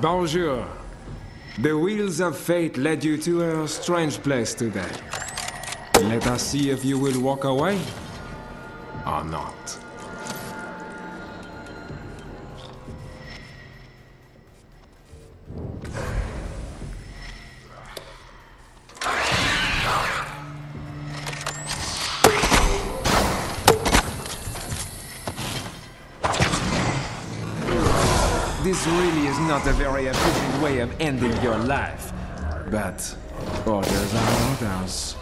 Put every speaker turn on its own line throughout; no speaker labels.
Bonjour. The wheels of fate led you to a strange place today. Let us see if you will walk away or not. This really is not a very efficient way of ending your life. But orders are orders.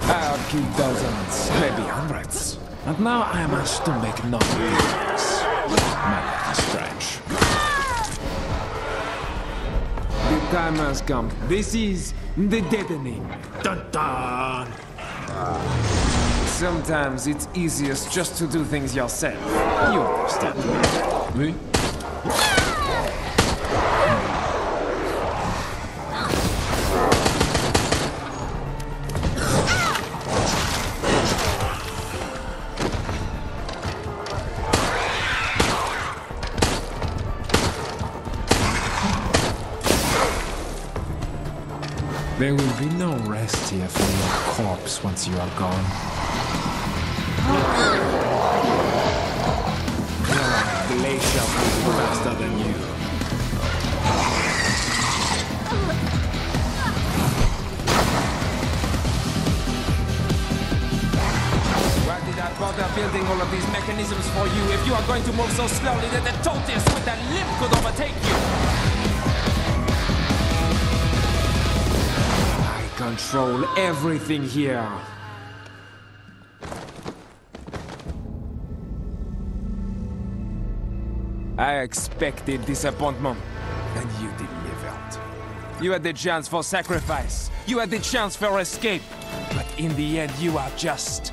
I'll kill dozens, maybe hundreds. And now I asked to make non-deals. My life is strange. Time has come. This is the deadening. Dun dun! Sometimes it's easiest just to do things yourself. You understand me? Me? There will be no rest here for your corpse once you are gone. Ah, there are glaciers moving faster than you. Why did I bother building all of these mechanisms for you if you are going to move so slowly that the tortoise with a limb could control everything here. I expected disappointment, and you delivered. You had the chance for sacrifice. You had the chance for escape. But in the end, you are just